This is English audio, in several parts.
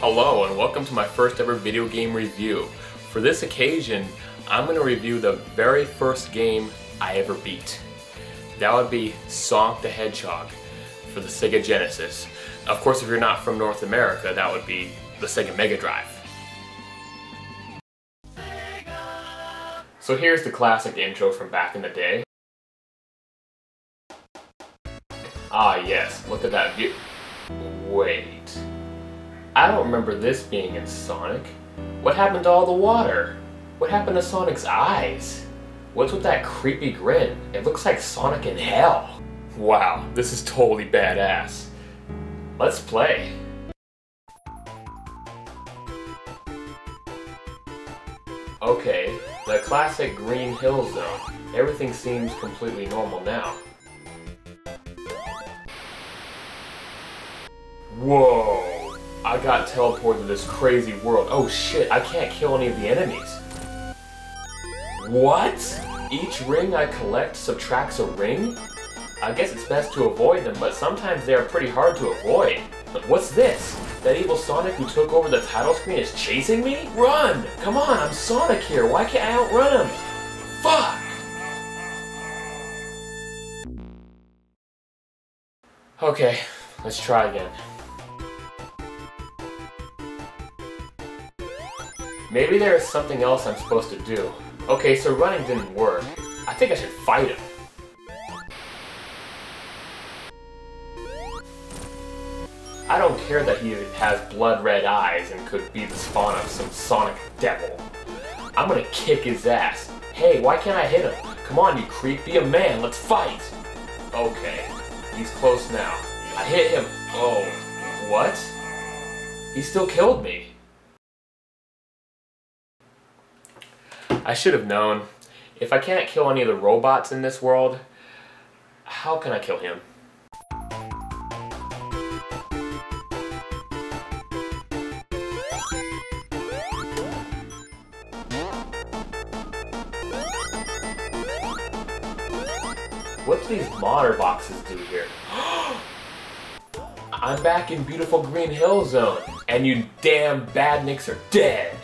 Hello and welcome to my first ever video game review. For this occasion, I'm going to review the very first game I ever beat. That would be Sonic the Hedgehog for the Sega Genesis. Of course, if you're not from North America, that would be the Sega Mega Drive. So here's the classic intro from back in the day. Ah yes, look at that view. Wait. I don't remember this being in Sonic. What happened to all the water? What happened to Sonic's eyes? What's with that creepy grin? It looks like Sonic in hell. Wow, this is totally badass. Let's play. Okay, the classic Green Hill Zone. Everything seems completely normal now. Whoa! I got teleported to this crazy world. Oh shit, I can't kill any of the enemies. What? Each ring I collect subtracts a ring? I guess it's best to avoid them, but sometimes they are pretty hard to avoid. What's this? That evil Sonic who took over the title screen is chasing me? Run! Come on, I'm Sonic here. Why can't I outrun him? Fuck! Okay, let's try again. Maybe there is something else I'm supposed to do. Okay, so running didn't work. I think I should fight him. I don't care that he has blood red eyes and could be the spawn of some sonic devil. I'm gonna kick his ass. Hey, why can't I hit him? Come on, you creep, be a man, let's fight! Okay, he's close now. I hit him. Oh, what? He still killed me. I should have known. If I can't kill any of the robots in this world, how can I kill him? What do these monitor boxes do here? I'm back in beautiful Green Hill Zone, and you damn badniks are dead!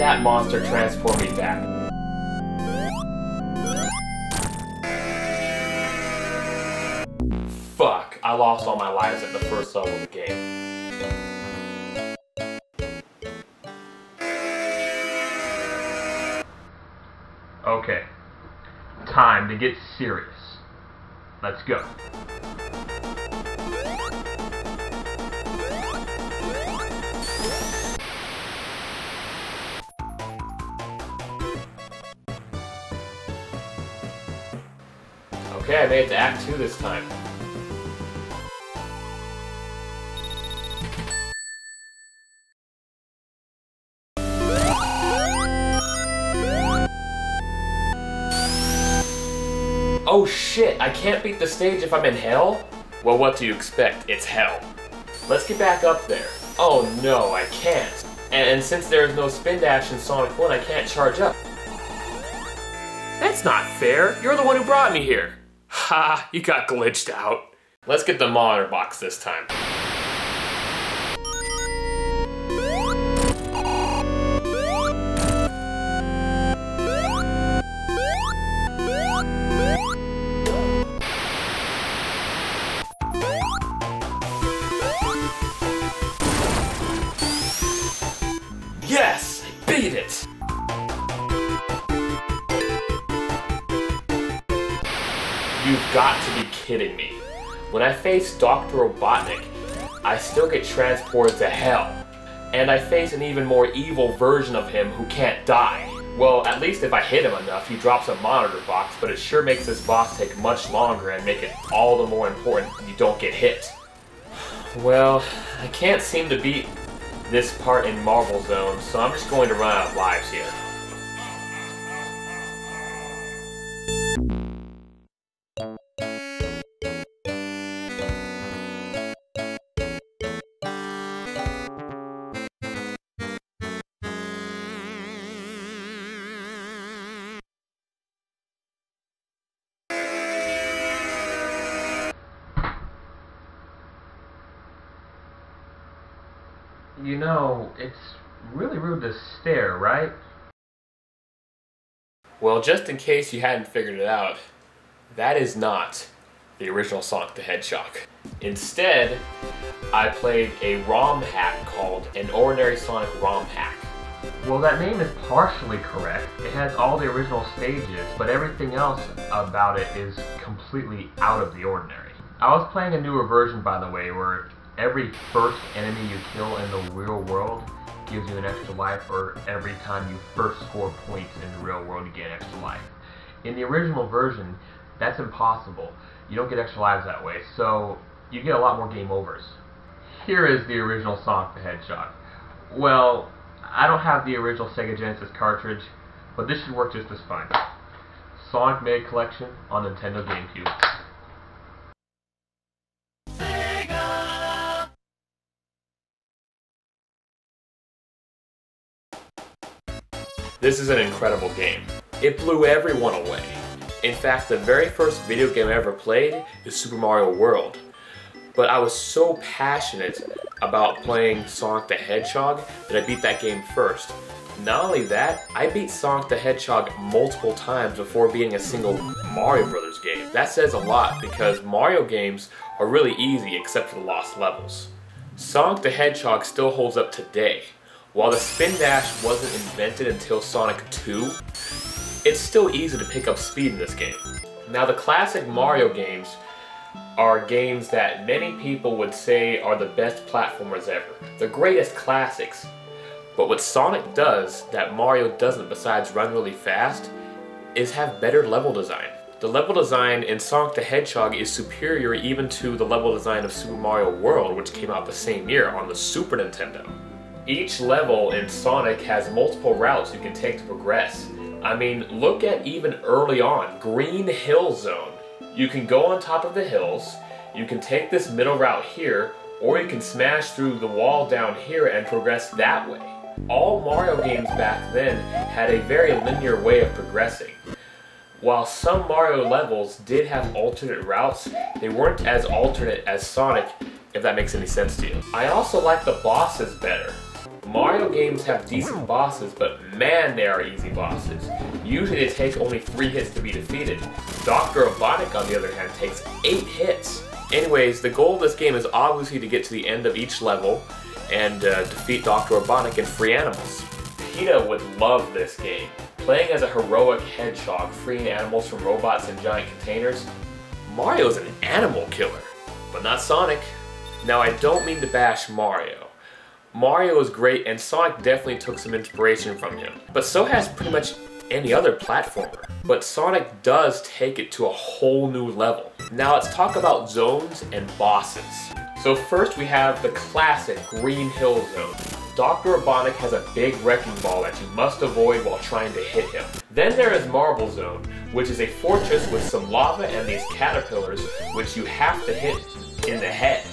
That monster transformed me back. Fuck, I lost all my lives at the first level of the game. Okay, time to get serious. Let's go. Made it to Act 2 this time. Oh shit, I can't beat the stage if I'm in hell? Well, what do you expect? It's hell. Let's get back up there. Oh no, I can't. And, and since there is no spin dash in Sonic 1, I can't charge up. That's not fair. You're the one who brought me here. Ha, you got glitched out. Let's get the monitor box this time. Got to be kidding me. When I face Dr. Robotnik, I still get transported to hell. And I face an even more evil version of him who can't die. Well, at least if I hit him enough, he drops a monitor box, but it sure makes this boss take much longer and make it all the more important you don't get hit. Well, I can't seem to beat this part in Marble Zone, so I'm just going to run out of lives here. you know, it's really rude to stare, right? Well, just in case you hadn't figured it out, that is not the original Sonic the Hedgehog. Instead, I played a ROM hack called an Ordinary Sonic ROM hack. Well, that name is partially correct. It has all the original stages, but everything else about it is completely out of the ordinary. I was playing a newer version, by the way, where every first enemy you kill in the real world gives you an extra life, or every time you first score points in the real world, you get an extra life. In the original version, that's impossible. You don't get extra lives that way, so you get a lot more game overs. Here is the original Sonic the Hedgehog. Well, I don't have the original Sega Genesis cartridge, but this should work just as fine. Sonic Mega Collection on Nintendo GameCube. This is an incredible game. It blew everyone away. In fact, the very first video game I ever played is Super Mario World. But I was so passionate about playing Sonic the Hedgehog that I beat that game first. Not only that, I beat Sonic the Hedgehog multiple times before beating a single Mario Brothers game. That says a lot because Mario games are really easy except for the lost levels. Sonic the Hedgehog still holds up today. While the spin dash wasn't invented until Sonic 2, it's still easy to pick up speed in this game. Now the classic Mario games are games that many people would say are the best platformers ever. The greatest classics. But what Sonic does that Mario doesn't besides run really fast is have better level design. The level design in Sonic the Hedgehog is superior even to the level design of Super Mario World which came out the same year on the Super Nintendo. Each level in Sonic has multiple routes you can take to progress. I mean, look at even early on, Green Hill Zone. You can go on top of the hills, you can take this middle route here, or you can smash through the wall down here and progress that way. All Mario games back then had a very linear way of progressing. While some Mario levels did have alternate routes, they weren't as alternate as Sonic, if that makes any sense to you. I also like the bosses better. Mario games have decent bosses, but man, they are easy bosses. Usually they take only 3 hits to be defeated. Dr. Robotnik, on the other hand, takes 8 hits. Anyways, the goal of this game is obviously to get to the end of each level and uh, defeat Dr. Robotnik and free animals. PETA would love this game. Playing as a heroic hedgehog, freeing animals from robots and giant containers, Mario's an animal killer, but not Sonic. Now I don't mean to bash Mario. Mario is great and Sonic definitely took some inspiration from him, but so has pretty much any other platformer. But Sonic does take it to a whole new level. Now let's talk about zones and bosses. So first we have the classic Green Hill Zone. Dr. Robotnik has a big wrecking ball that you must avoid while trying to hit him. Then there is Marble Zone, which is a fortress with some lava and these caterpillars, which you have to hit in the head.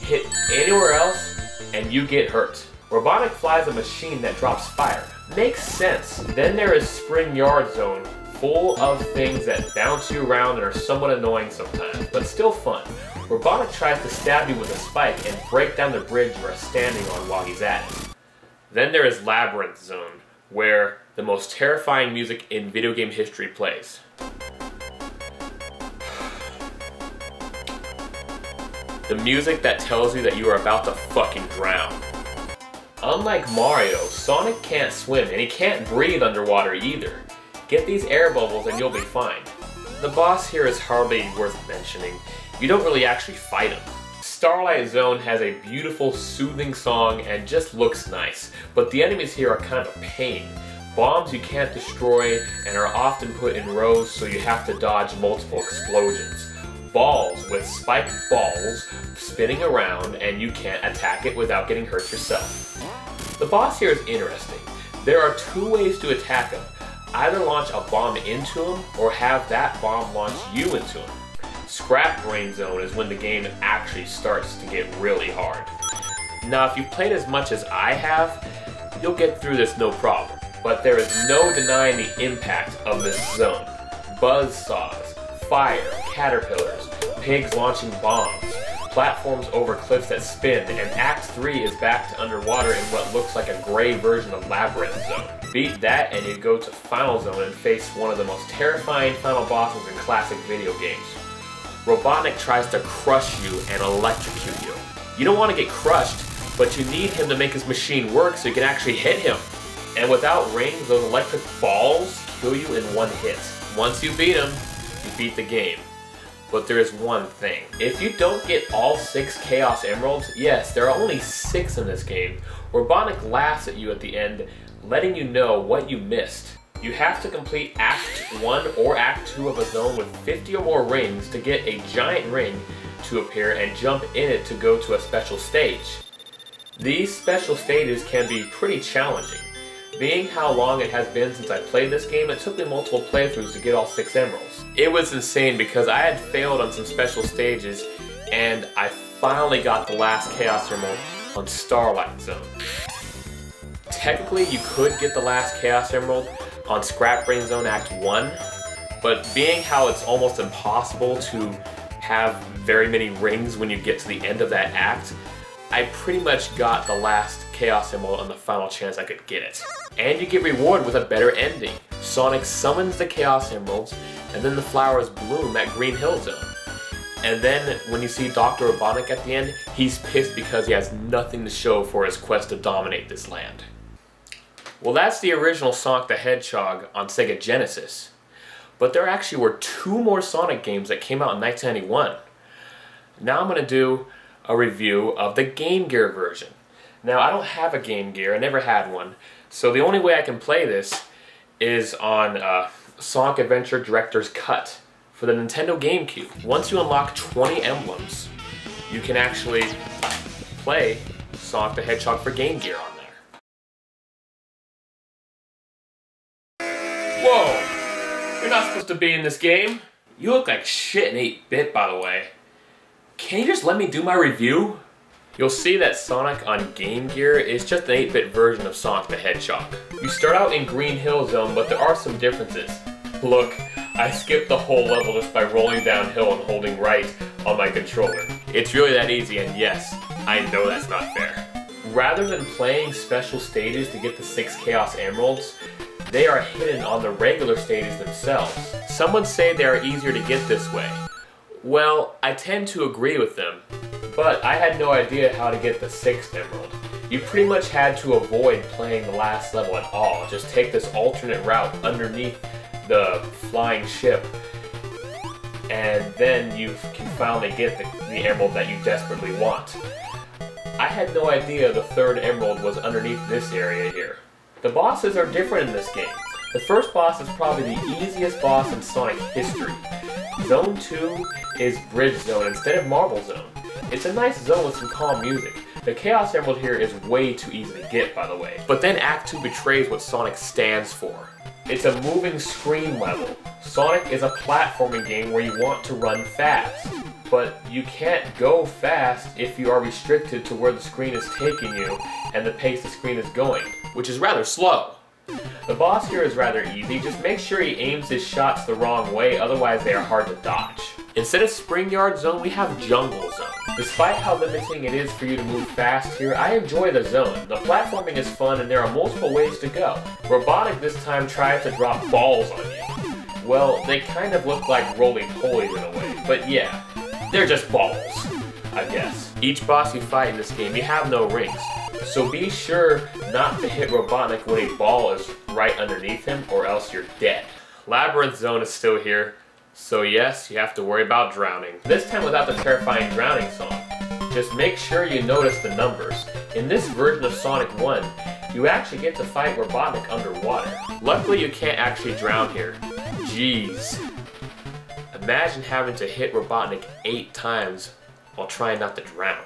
Hit anywhere else, and you get hurt. Robotnik flies a machine that drops fire. Makes sense. Then there is Spring Yard Zone, full of things that bounce you around and are somewhat annoying sometimes, but still fun. Robotnik tries to stab you with a spike and break down the bridge you are standing on while he's at it. Then there is Labyrinth Zone, where the most terrifying music in video game history plays. The music that tells you that you are about to fucking drown. Unlike Mario, Sonic can't swim and he can't breathe underwater either. Get these air bubbles and you'll be fine. The boss here is hardly worth mentioning. You don't really actually fight him. Starlight Zone has a beautiful, soothing song and just looks nice, but the enemies here are kind of a pain. Bombs you can't destroy and are often put in rows so you have to dodge multiple explosions balls with spiked balls spinning around and you can't attack it without getting hurt yourself. The boss here is interesting. There are two ways to attack him. Either launch a bomb into him or have that bomb launch you into him. Scrap Brain Zone is when the game actually starts to get really hard. Now if you've played as much as I have, you'll get through this no problem. But there is no denying the impact of this zone. Buzz saws, fire, caterpillars, pigs launching bombs, platforms over cliffs that spin, and Act 3 is back to underwater in what looks like a gray version of Labyrinth Zone. Beat that and you go to Final Zone and face one of the most terrifying final bosses in classic video games. Robotnik tries to crush you and electrocute you. You don't want to get crushed, but you need him to make his machine work so you can actually hit him. And without rings, those electric balls kill you in one hit. Once you beat him, you beat the game. But there is one thing. If you don't get all six Chaos Emeralds, yes, there are only six in this game, Robotnik laughs at you at the end, letting you know what you missed. You have to complete Act 1 or Act 2 of a zone with 50 or more rings to get a giant ring to appear and jump in it to go to a special stage. These special stages can be pretty challenging. Being how long it has been since I played this game, it took me multiple playthroughs to get all 6 emeralds. It was insane because I had failed on some special stages and I finally got the last Chaos Emerald on Starlight Zone. Technically, you could get the last Chaos Emerald on Scrap Brain Zone Act 1, but being how it's almost impossible to have very many rings when you get to the end of that act, I pretty much got the last Chaos Emerald on the final chance I could get it. And you get rewarded with a better ending. Sonic summons the Chaos Emeralds, and then the flowers bloom at Green Hill Zone. And then when you see Dr. Robotnik at the end, he's pissed because he has nothing to show for his quest to dominate this land. Well, that's the original Sonic the Hedgehog on Sega Genesis. But there actually were two more Sonic games that came out in 1991. Now I'm going to do a review of the Game Gear version. Now, I don't have a Game Gear, I never had one, so the only way I can play this is on uh, Sonic Adventure Director's Cut for the Nintendo GameCube. Once you unlock 20 emblems, you can actually play Sonic the Hedgehog for Game Gear on there. Whoa! You're not supposed to be in this game. You look like shit in 8-bit, by the way. Can you just let me do my review? You'll see that Sonic on Game Gear is just an 8-bit version of Sonic the Hedgehog. You start out in Green Hill Zone, but there are some differences. Look, I skipped the whole level just by rolling downhill and holding right on my controller. It's really that easy, and yes, I know that's not fair. Rather than playing special stages to get the 6 Chaos Emeralds, they are hidden on the regular stages themselves. Some would say they are easier to get this way. Well, I tend to agree with them, but I had no idea how to get the 6th Emerald. You pretty much had to avoid playing the last level at all, just take this alternate route underneath the flying ship, and then you can finally get the, the emerald that you desperately want. I had no idea the third emerald was underneath this area here. The bosses are different in this game. The first boss is probably the easiest boss in Sonic history. Zone 2 is Bridge Zone instead of Marble Zone. It's a nice zone with some calm music. The Chaos Emerald here is way too easy to get, by the way. But then Act 2 betrays what Sonic stands for. It's a moving screen level. Sonic is a platforming game where you want to run fast. But you can't go fast if you are restricted to where the screen is taking you and the pace the screen is going, which is rather slow. The boss here is rather easy, just make sure he aims his shots the wrong way, otherwise they are hard to dodge. Instead of Spring Yard Zone, we have Jungle Zone. Despite how limiting it is for you to move fast here, I enjoy the zone. The platforming is fun and there are multiple ways to go. Robotnik this time tries to drop balls on you. Well, they kind of look like roly-polies in a way, but yeah, they're just balls, I guess. Each boss you fight in this game, you have no rings. So be sure not to hit Robotnik when a ball is right underneath him or else you're dead. Labyrinth Zone is still here, so yes, you have to worry about drowning. This time without the terrifying drowning song. Just make sure you notice the numbers. In this version of Sonic 1, you actually get to fight Robotnik underwater. Luckily you can't actually drown here. Jeez. Imagine having to hit Robotnik 8 times while trying not to drown.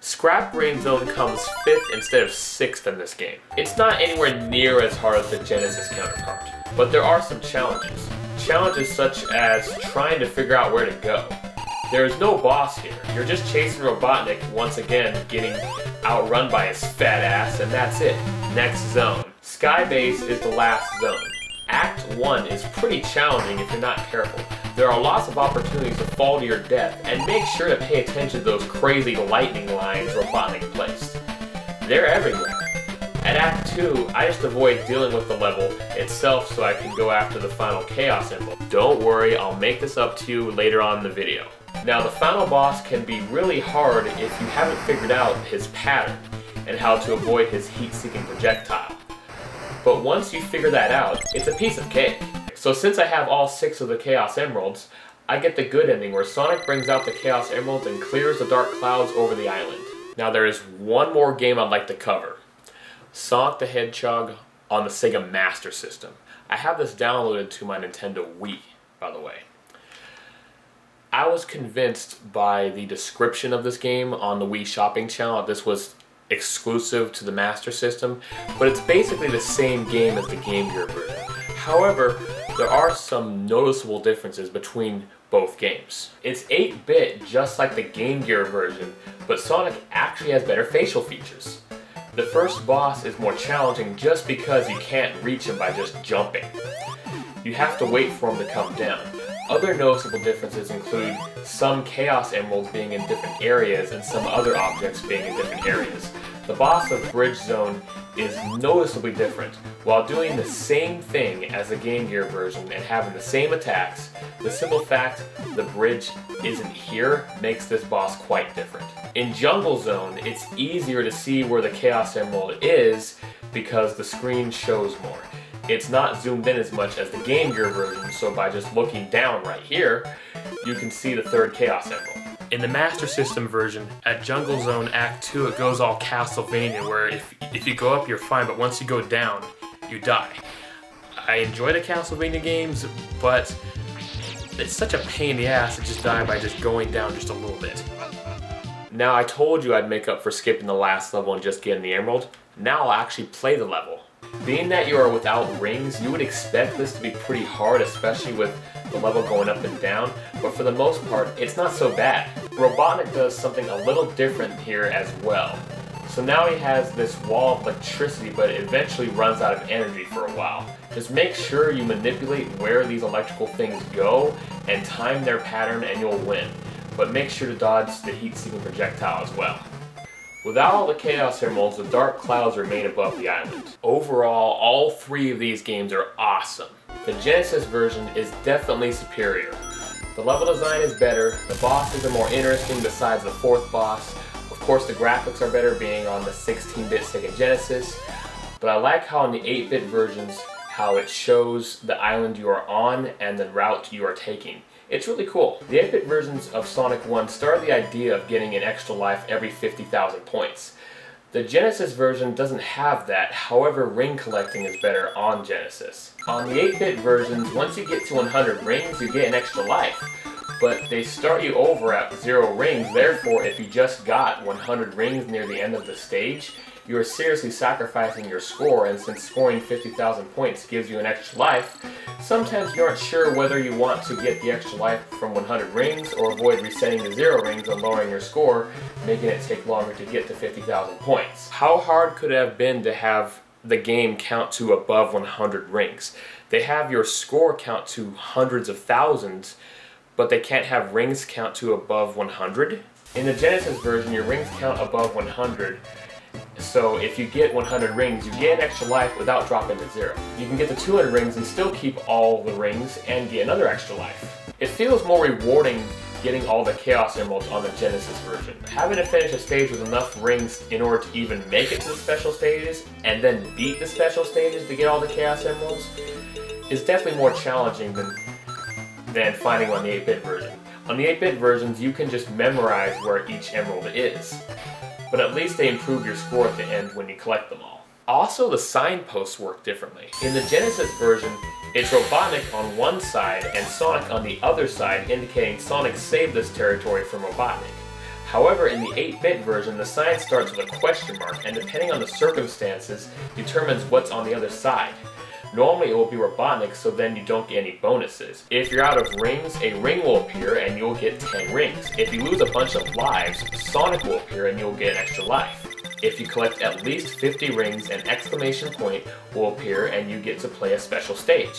Scrap Brain Zone comes 5th instead of 6th in this game. It's not anywhere near as hard as the Genesis counterpart, but there are some challenges. Challenges such as trying to figure out where to go. There is no boss here. You're just chasing Robotnik, once again getting outrun by his fat ass, and that's it. Next zone. Skybase is the last zone. Act 1 is pretty challenging if you're not careful. there are lots of opportunities to fall to your death, and make sure to pay attention to those crazy lightning lines Robotnik placed. They're everywhere. At Act 2, I just avoid dealing with the level itself so I can go after the final Chaos Emerald. Don't worry, I'll make this up to you later on in the video. Now the final boss can be really hard if you haven't figured out his pattern and how to avoid his heat-seeking projectile. But once you figure that out, it's a piece of cake. So since I have all six of the Chaos Emeralds, I get the good ending where Sonic brings out the Chaos Emeralds and clears the dark clouds over the island. Now there is one more game I'd like to cover. Sonic the Hedgehog on the Sega Master System. I have this downloaded to my Nintendo Wii, by the way. I was convinced by the description of this game on the Wii shopping channel this was exclusive to the Master System, but it's basically the same game as the Game Gear version. However, there are some noticeable differences between both games. It's 8-bit just like the Game Gear version, but Sonic actually has better facial features. The first boss is more challenging just because you can't reach him by just jumping. You have to wait for him to come down. Other noticeable differences include some Chaos Emeralds being in different areas and some other objects being in different areas. The boss of Bridge Zone is noticeably different. While doing the same thing as the Game Gear version and having the same attacks, the simple fact the bridge isn't here makes this boss quite different. In Jungle Zone, it's easier to see where the Chaos Emerald is because the screen shows more. It's not zoomed in as much as the Game Gear version, so by just looking down right here, you can see the third Chaos Emerald. In the Master System version, at Jungle Zone Act 2, it goes all Castlevania, where if, if you go up, you're fine, but once you go down, you die. I enjoy the Castlevania games, but it's such a pain in the ass to just die by just going down just a little bit. Now I told you I'd make up for skipping the last level and just getting the emerald. Now I'll actually play the level. Being that you are without rings, you would expect this to be pretty hard, especially with the level going up and down, but for the most part, it's not so bad. Robotnik does something a little different here as well. So now he has this wall of electricity, but it eventually runs out of energy for a while. Just make sure you manipulate where these electrical things go and time their pattern and you'll win. But make sure to dodge the heat-seeking projectile as well. Without all the Chaos Emeralds, the dark clouds remain above the island. Overall, all three of these games are awesome. The Genesis version is definitely superior. The level design is better, the bosses are more interesting besides the fourth boss, of course the graphics are better being on the 16-bit Sega Genesis, but I like how in the 8-bit versions, how it shows the island you are on and the route you are taking. It's really cool. The 8-bit versions of Sonic 1 started the idea of getting an extra life every 50,000 points. The Genesis version doesn't have that, however ring collecting is better on Genesis. On the 8-bit versions, once you get to 100 rings, you get an extra life. But they start you over at 0 rings, therefore if you just got 100 rings near the end of the stage, you are seriously sacrificing your score, and since scoring 50,000 points gives you an extra life, sometimes you aren't sure whether you want to get the extra life from 100 rings or avoid resetting to 0 rings and lowering your score, making it take longer to get to 50,000 points. How hard could it have been to have the game count to above 100 rings? They have your score count to hundreds of thousands, but they can't have rings count to above 100? In the Genesis version, your rings count above 100, so if you get 100 rings, you get an extra life without dropping to zero. You can get the 200 rings and still keep all the rings and get another extra life. It feels more rewarding getting all the Chaos Emeralds on the Genesis version. Having to finish a stage with enough rings in order to even make it to the special stages, and then beat the special stages to get all the Chaos Emeralds, is definitely more challenging than, than finding on the 8-bit version. On the 8-bit versions, you can just memorize where each emerald is but at least they improve your score at the end when you collect them all. Also, the signposts work differently. In the Genesis version, it's Robotnik on one side and Sonic on the other side, indicating Sonic saved this territory from Robotnik. However, in the 8-bit version, the sign starts with a question mark, and depending on the circumstances, determines what's on the other side. Normally it will be Robotnik, so then you don't get any bonuses. If you're out of rings, a ring will appear and you'll get 10 rings. If you lose a bunch of lives, Sonic will appear and you'll get an extra life. If you collect at least 50 rings, an exclamation point will appear and you get to play a special stage.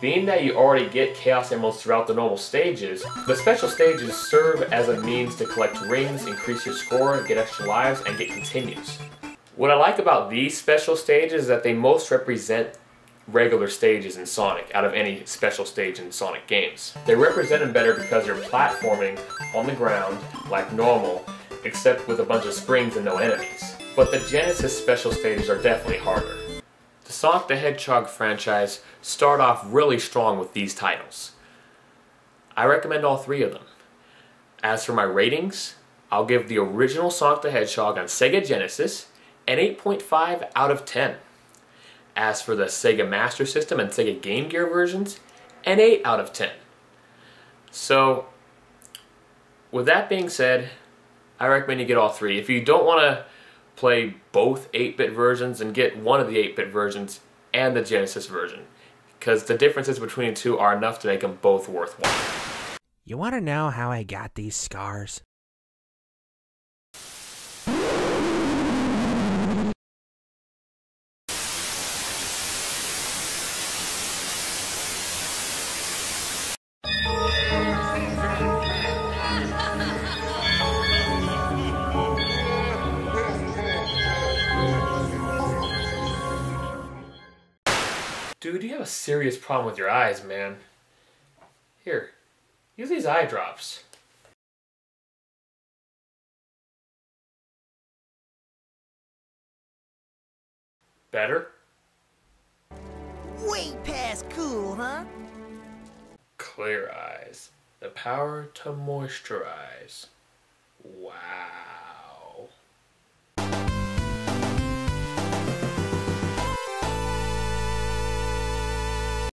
Being that you already get Chaos Emeralds throughout the normal stages, the special stages serve as a means to collect rings, increase your score, get extra lives, and get continues. What I like about these special stages is that they most represent regular stages in Sonic out of any special stage in Sonic games. They represent them better because you're platforming on the ground like normal, except with a bunch of springs and no enemies. But the Genesis special stages are definitely harder. The Sonic the Hedgehog franchise start off really strong with these titles. I recommend all three of them. As for my ratings, I'll give the original Sonic the Hedgehog on Sega Genesis an 8.5 out of 10. As for the Sega Master System and Sega Game Gear versions, an 8 out of 10. So, with that being said, I recommend you get all three. If you don't want to play both 8-bit versions and get one of the 8-bit versions and the Genesis version because the differences between the two are enough to make them both worthwhile. You want to know how I got these scars? Have a serious problem with your eyes, man. Here, use these eye drops. Better? Way past cool, huh? Clear eyes. The power to moisturize. Wow.